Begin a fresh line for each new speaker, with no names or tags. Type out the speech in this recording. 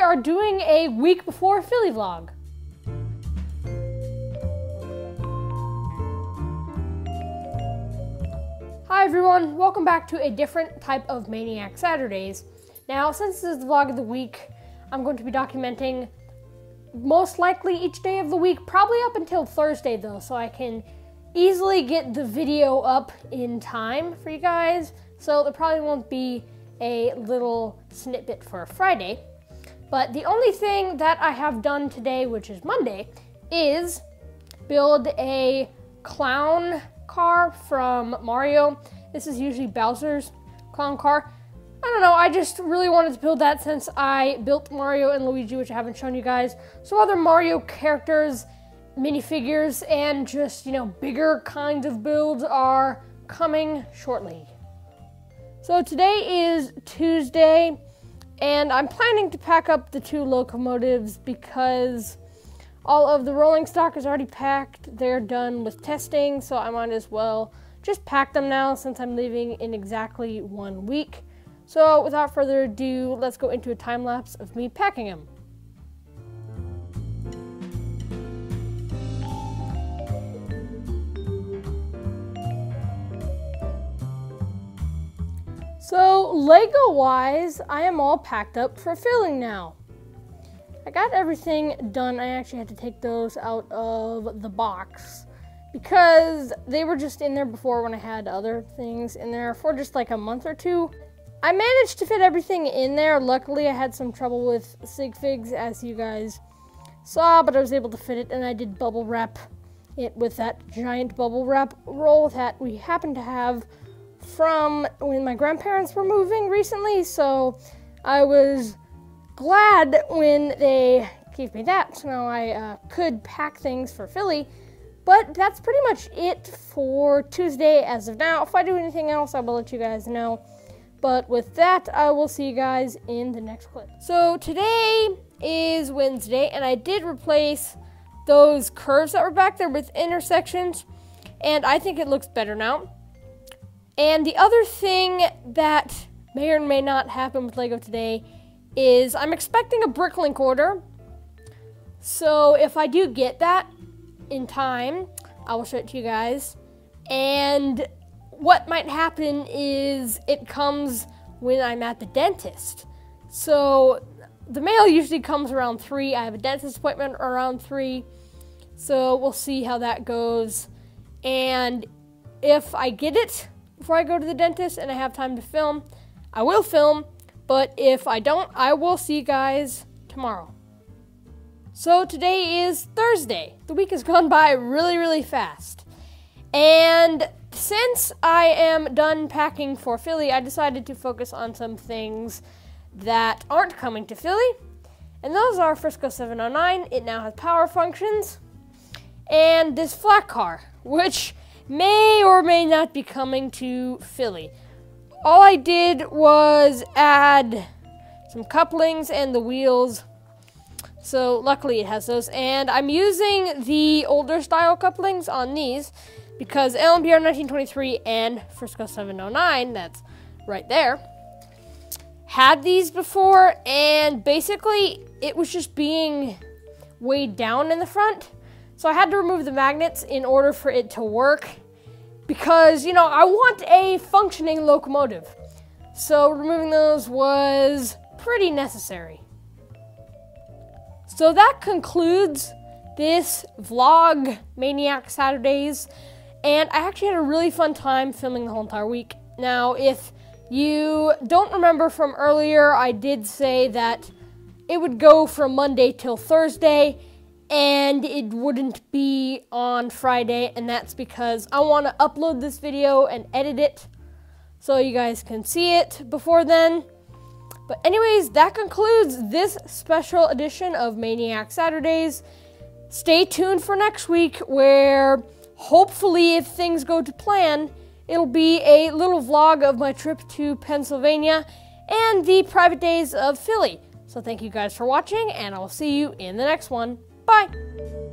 we are doing a week before Philly vlog. Hi everyone, welcome back to a different type of Maniac Saturdays. Now, since this is the vlog of the week, I'm going to be documenting most likely each day of the week, probably up until Thursday though, so I can easily get the video up in time for you guys. So there probably won't be a little snippet for Friday. But the only thing that I have done today, which is Monday, is build a clown car from Mario. This is usually Bowser's clown car. I don't know, I just really wanted to build that since I built Mario and Luigi, which I haven't shown you guys. Some other Mario characters, minifigures, and just, you know, bigger kinds of builds are coming shortly. So today is Tuesday, and I'm planning to pack up the two locomotives because all of the rolling stock is already packed. They're done with testing, so I might as well just pack them now since I'm leaving in exactly one week. So without further ado, let's go into a time lapse of me packing them. So Lego wise, I am all packed up for Philly now. I got everything done. I actually had to take those out of the box because they were just in there before when I had other things in there for just like a month or two. I managed to fit everything in there. Luckily, I had some trouble with sig figs, as you guys saw, but I was able to fit it, and I did bubble wrap it with that giant bubble wrap roll that we happen to have from when my grandparents were moving recently, so I was glad when they gave me that, so now I uh, could pack things for Philly. But that's pretty much it for Tuesday as of now. If I do anything else, I will let you guys know. But with that, I will see you guys in the next clip. So today is Wednesday, and I did replace those curves that were back there with intersections, and I think it looks better now. And the other thing that may or may not happen with LEGO today is I'm expecting a Bricklink order. So if I do get that in time, I will show it to you guys. And what might happen is it comes when I'm at the dentist. So the mail usually comes around 3. I have a dentist appointment around 3. So we'll see how that goes. And if I get it before I go to the dentist and I have time to film, I will film. But if I don't, I will see you guys tomorrow. So today is Thursday. The week has gone by really, really fast. And since I am done packing for Philly, I decided to focus on some things that aren't coming to Philly. And those are Frisco 709, it now has power functions, and this flat car, which may or may not be coming to Philly. All I did was add some couplings and the wheels. So luckily it has those. And I'm using the older style couplings on these because LMBR 1923 and Frisco 709, that's right there, had these before, and basically it was just being weighed down in the front. So I had to remove the magnets in order for it to work because, you know, I want a functioning locomotive. So removing those was pretty necessary. So that concludes this vlog, Maniac Saturdays. And I actually had a really fun time filming the whole entire week. Now, if you don't remember from earlier, I did say that it would go from Monday till Thursday and it wouldn't be on Friday, and that's because I want to upload this video and edit it so you guys can see it before then. But anyways, that concludes this special edition of Maniac Saturdays. Stay tuned for next week where hopefully, if things go to plan, it'll be a little vlog of my trip to Pennsylvania and the private days of Philly. So thank you guys for watching, and I will see you in the next one. Bye.